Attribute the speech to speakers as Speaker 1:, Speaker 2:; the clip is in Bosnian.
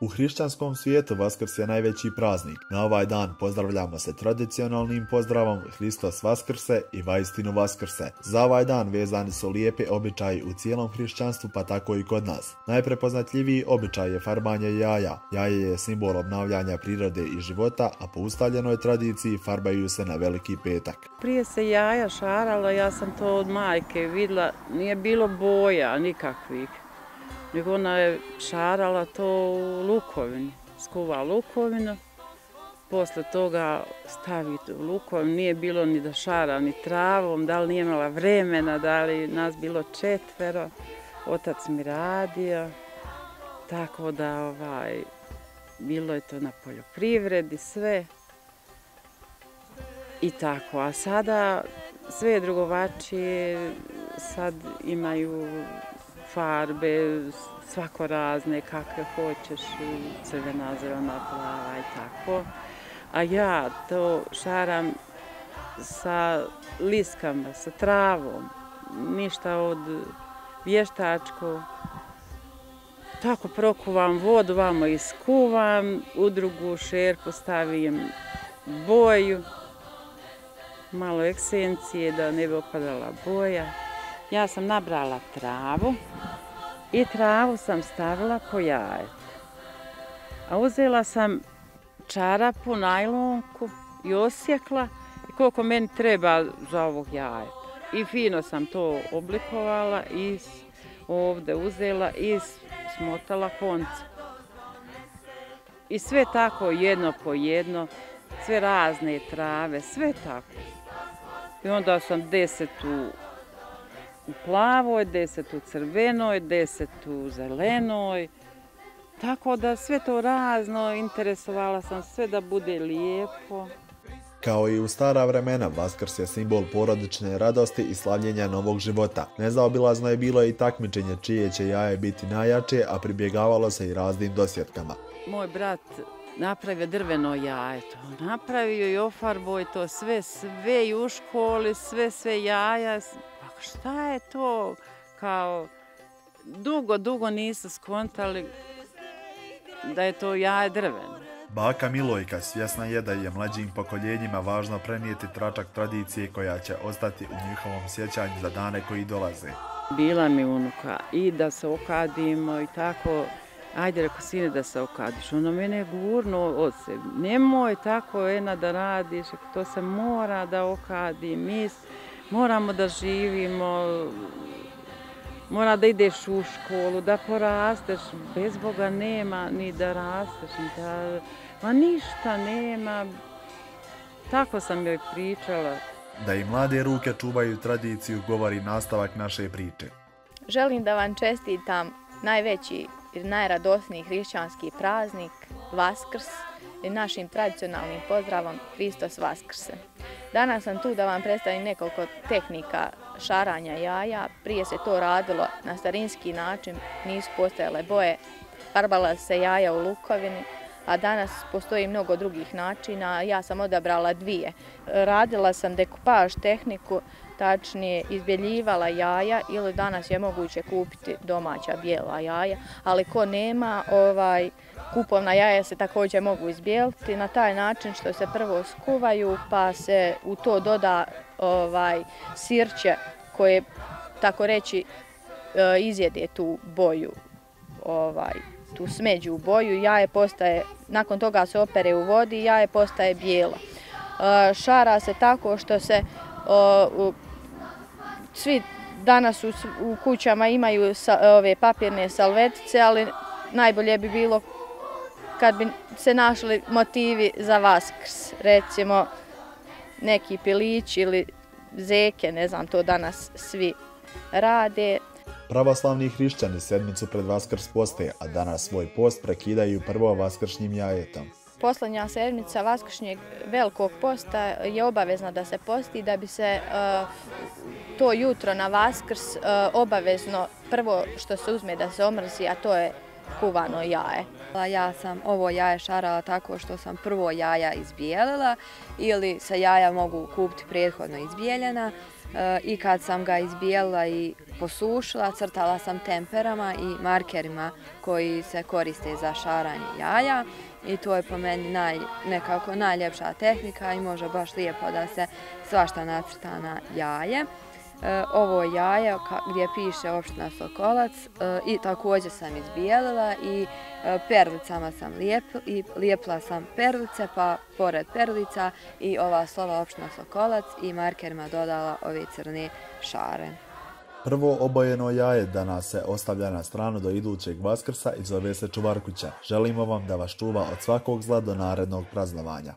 Speaker 1: U hrišćanskom svijetu Vaskrs je najveći praznik. Na ovaj dan pozdravljamo se tradicionalnim pozdravom Hristos Vaskrse i Vajstinu Vaskrse. Za ovaj dan vezani su lijepe običaji u cijelom hrišćanstvu pa tako i kod nas. Najprepoznatljiviji običaj je farbanje jaja. Jaje je simbol obnavljanja prirode i života, a po ustaljenoj tradiciji farbaju se na veliki petak.
Speaker 2: Prije se jaja šarala, ja sam to od majke vidjela, nije bilo boja nikakvih nego ona je šarala to u lukovini, skuva lukovinu, posle toga staviti u lukovinu, nije bilo ni da šara ni travom, da li nije imala vremena, da li nas bilo četvero, otac mi radio, tako da ovaj, bilo je to na poljoprivredi, sve. I tako, a sada sve je drugovačije, sad imaju farbe, svako razne, kakve hoćeš, crvena, zelena, plava i tako. A ja to šaram sa liskama, sa travom, ništa od vještačko. Tako prokuvam vodu, vamo iskuvam, u drugu šerpu stavim boju, malo eksencije da ne bi opadala boja. Ja sam nabrala travu i travu sam stavila po jajetu. A uzela sam čarapu, najlonku i osjekla i koliko meni treba za ovog jajeta. I fino sam to oblikovala i ovde uzela i smotala konce. I sve tako jedno po jedno, sve razne trave, sve tako. I onda sam desetu u plavoj, deset u crvenoj, deset u zelenoj. Tako da sve to razno, interesovala sam sve da bude lijepo.
Speaker 1: Kao i u stara vremena, Vaskrs je simbol porodične radosti i slavljenja novog života. Nezaobilazno je bilo i takmičenje čije će jaje biti najjače, a pribjegavalo se i raznim dosjetkama.
Speaker 2: Moj brat napravio drveno jaje, to napravio i ofarbo i to sve, sve i u školi, sve, sve jaja, šta je to kao dugo, dugo nisu skontali da je to jaje drveno.
Speaker 1: Baka Milojka svjesna je da je mlađim pokoljenjima važno prenijeti tračak tradicije koja će ostati u njihovom sjećanju za dane koji dolaze.
Speaker 2: Bila mi unuka i da se okadimo i tako, ajde reko sine da se okadiš, ono mene je gurno od sebe. Nemoj tako ena da radiš, to se mora da okadi, mis, moramo da živimo, mora da ideš u školu, da porasteš, bez Boga nema ni da rasteš, ni da, ma ništa nema. Tako sam joj pričala.
Speaker 1: Da i mlade ruke čuvaju tradiciju, govori nastavak naše priče.
Speaker 3: Želim da vam čestitam najveći i najradosniji hrišćanski praznik, Vaskrs, i našim tradicionalnim pozdravom Hristos Vaskrse. Danas sam tu da vam predstavim nekoliko tehnika šaranja jaja. Prije se to radilo na starinski način, nisu postojale boje, farbala se jaja u lukovini, a danas postoji mnogo drugih načina. Ja sam odabrala dvije. Radila sam dekupaž tehniku, tačnije izbjeljivala jaja ili danas je moguće kupiti domaća bijela jaja, ali ko nema, ovaj, kupovna jaja se također mogu izbijeliti na taj način što se prvo skuvaju pa se u to doda ovaj, sirće koje, tako reći, e, izjede tu boju, ovaj, tu smeđu u boju, jaje postaje, nakon toga se opere u vodi, jaje postaje bijelo. E, šara se tako što se e, svi danas u, u kućama imaju sa, ove papirne salvetice, ali najbolje bi bilo kad bi se našli motivi za vaskrs, recimo neki pilić ili zeke, ne znam, to danas svi rade.
Speaker 1: Pravoslavni hrišćani sedmicu pred Vaskrs poste, a danas svoj post prekidaju prvo Vaskršnjim jajetom.
Speaker 3: Poslednja sedmica Vaskršnjeg velikog posta je obavezna da se posti da bi se uh, to jutro na Vaskrs uh, obavezno prvo što se uzme da se omrzi, a to je kuvano jaje.
Speaker 4: Ja sam ovo jaje šarala tako što sam prvo jaja izbijelila ili sa jaja mogu kupiti prethodno izbijeljena. E, i kad sam ga izbijela i posušila, crtala sam temperama i markerima koji se koriste za šaranje jaja i to je po meni naj, nekako najljepša tehnika i može baš lijepo da se svašta nacrta na jaje. E, ovo jaje gdje piše opština Sokolac e, i također sam izbijelila i e, perlicama sam lijepila sam perlice pa pored perlica i ova slova opština Sokolac i markerima dodala ove crne šare.
Speaker 1: Prvo obojeno jaje danas se ostavlja na stranu do idućeg Vaskrsa i zove se Čuvarkuća. Želimo vam da vas čuva od svakog zla do narednog praznovanja.